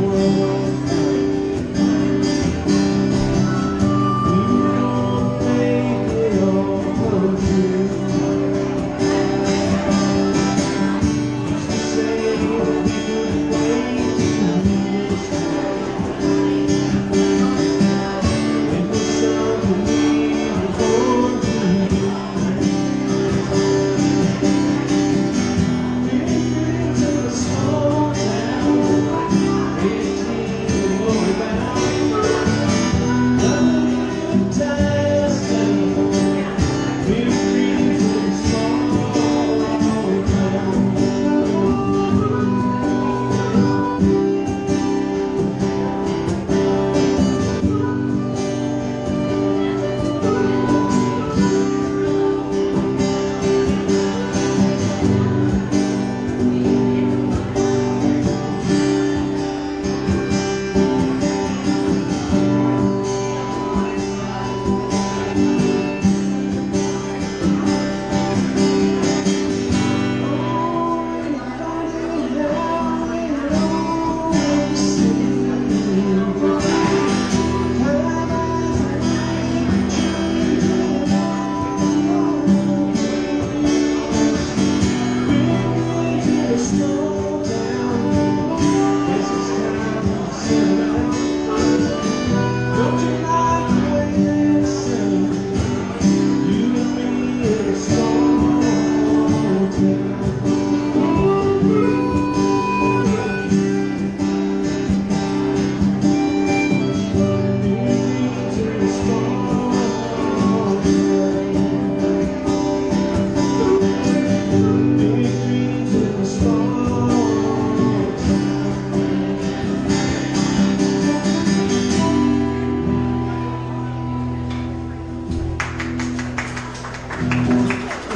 world.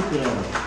くて。